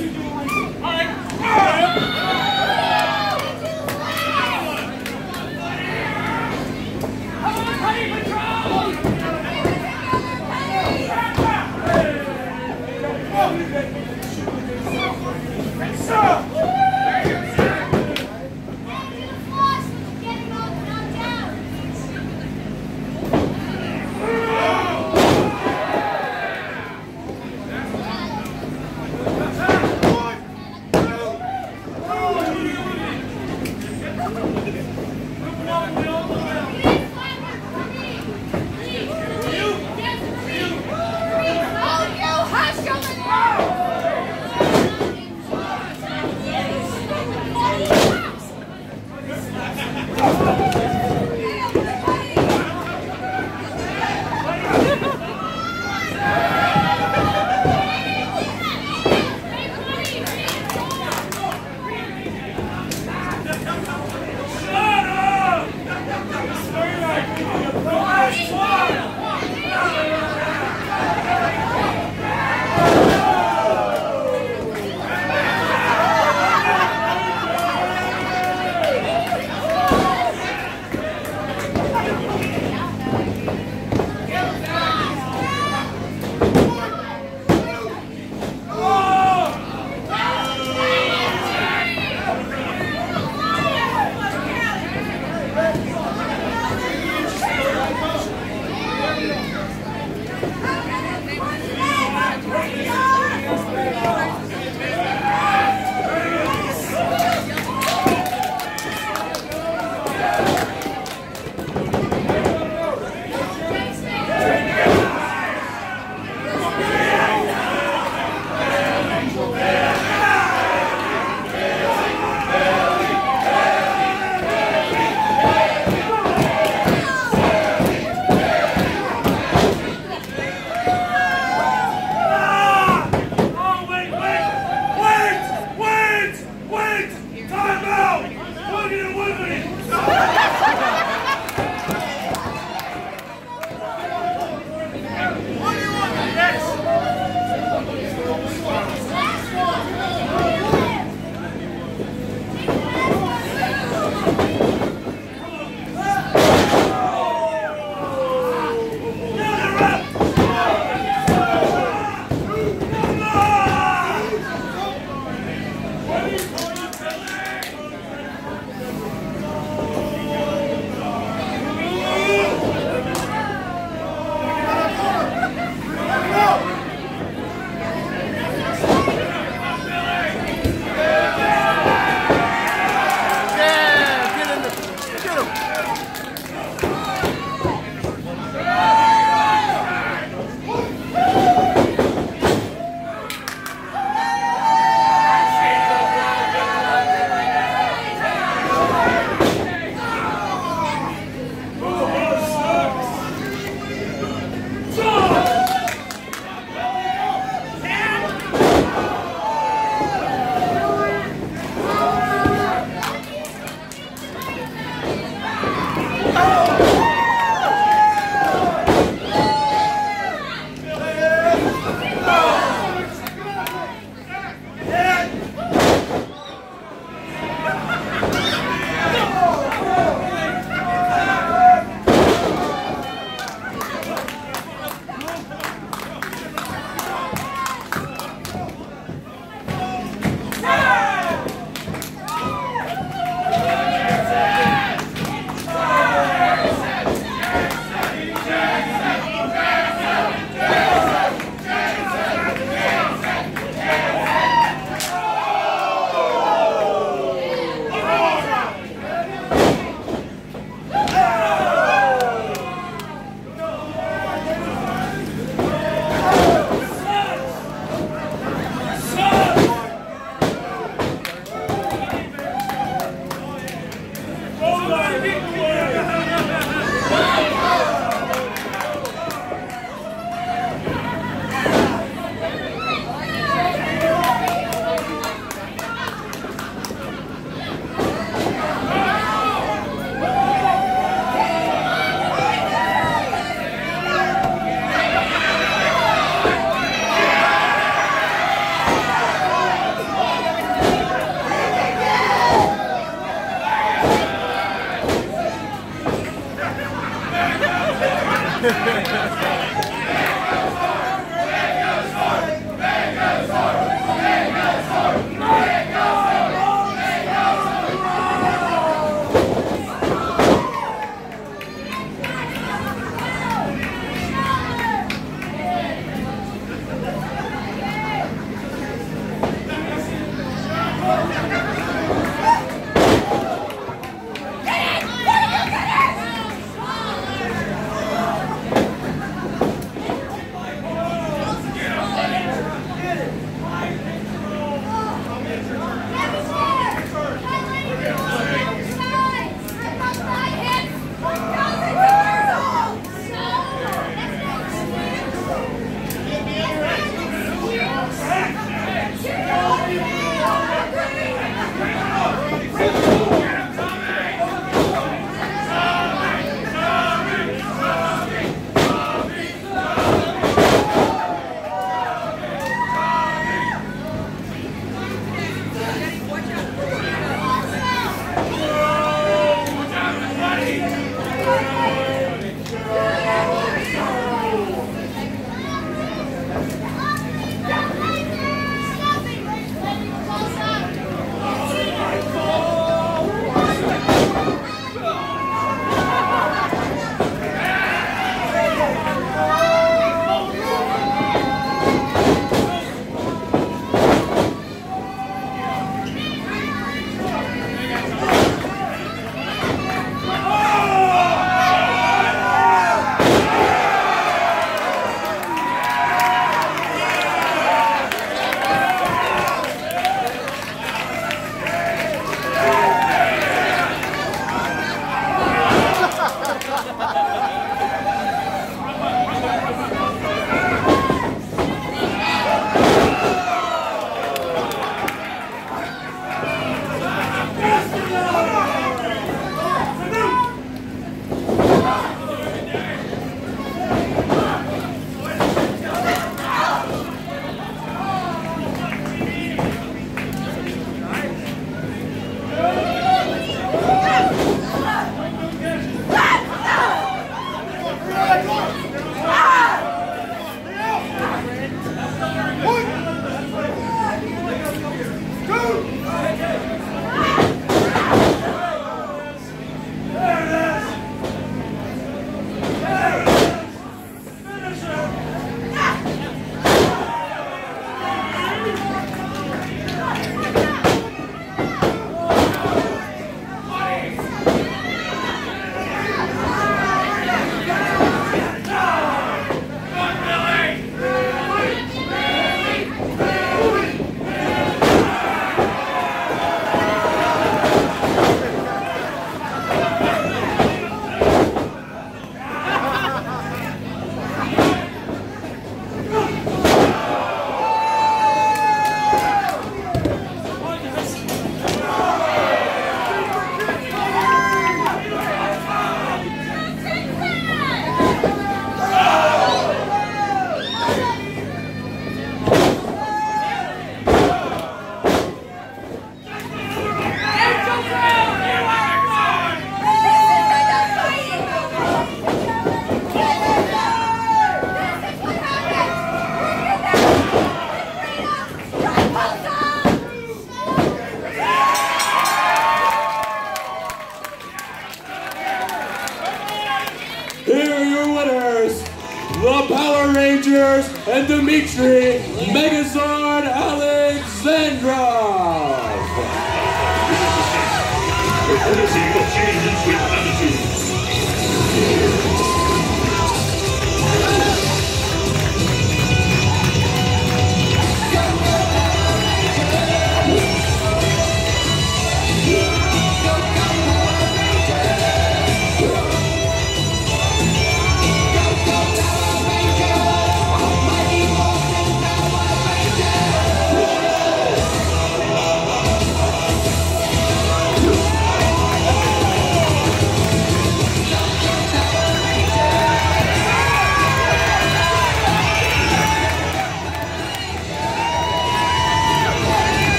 All right.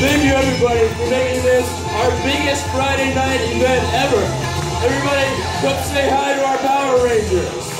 Thank you everybody for making this our biggest Friday night event ever. Everybody, come say hi to our Power Rangers.